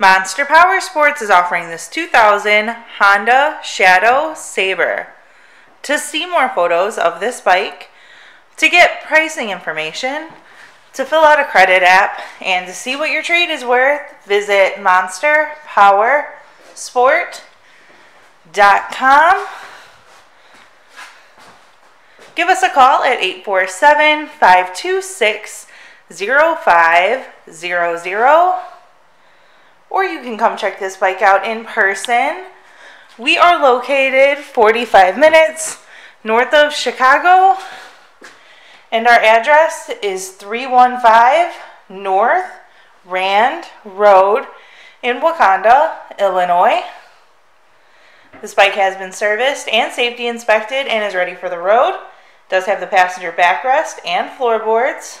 Monster Power Sports is offering this 2000 Honda Shadow Sabre. To see more photos of this bike, to get pricing information, to fill out a credit app, and to see what your trade is worth, visit monsterpowersport.com. Give us a call at 847 526 0500 or you can come check this bike out in person. We are located 45 minutes north of Chicago, and our address is 315 North Rand Road in Wauconda, Illinois. This bike has been serviced and safety inspected and is ready for the road. Does have the passenger backrest and floorboards.